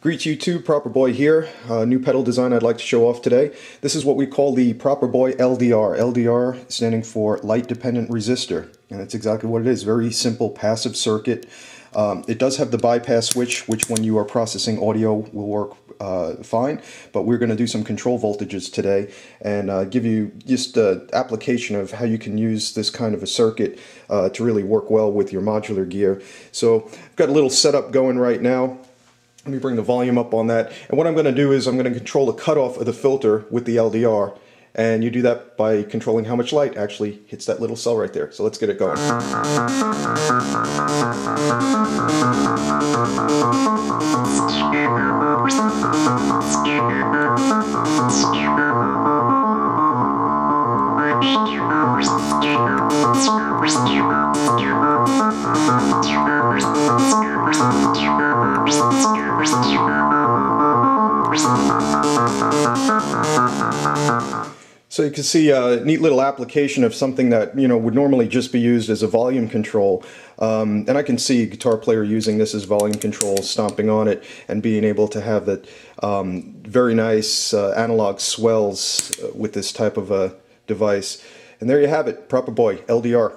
Greet you too, Proper Boy here. Uh, new pedal design I'd like to show off today. This is what we call the Proper Boy LDR. LDR standing for Light Dependent Resistor. And that's exactly what it is. Very simple passive circuit. Um, it does have the bypass switch, which when you are processing audio will work uh, fine. But we're going to do some control voltages today and uh, give you just an application of how you can use this kind of a circuit uh, to really work well with your modular gear. So I've got a little setup going right now. Let me bring the volume up on that. And what I'm going to do is I'm going to control the cutoff of the filter with the LDR. And you do that by controlling how much light actually hits that little cell right there. So let's get it going. So you can see a neat little application of something that you know would normally just be used as a volume control. Um, and I can see guitar player using this as volume control, stomping on it, and being able to have that um, very nice uh, analog swells uh, with this type of a device. And there you have it, Proper Boy, LDR.